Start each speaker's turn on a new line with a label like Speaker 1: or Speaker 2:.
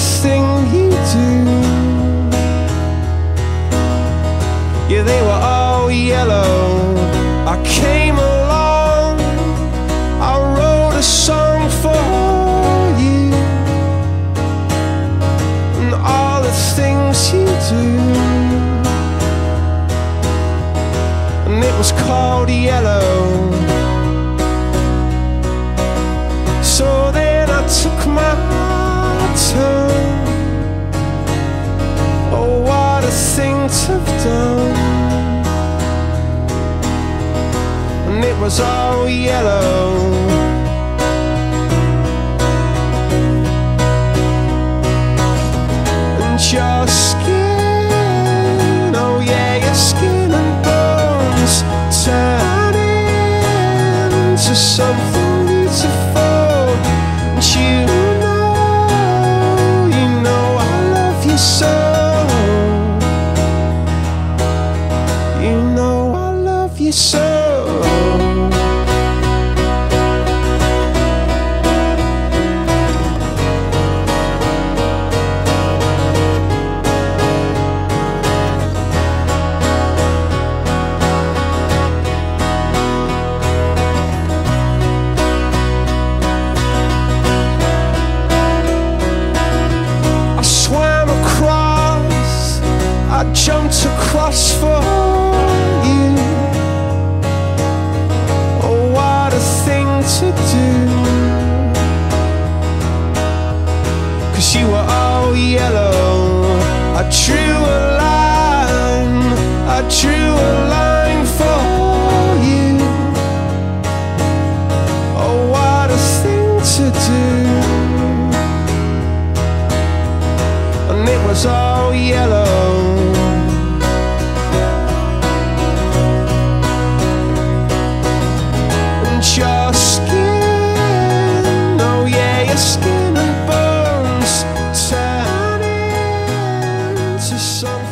Speaker 1: last thing you do. Yeah, they were all yellow. I came along, I wrote a song for you. And all the things you do. And it was called Yellow. the saints have done. And it was all yellow. And your skin, oh yeah, your skin and bones turn into something beautiful. And you so. I jumped across for Cause she were all yellow. I drew a line I drew a line for you. Oh what a thing to do. And it was all yellow. is something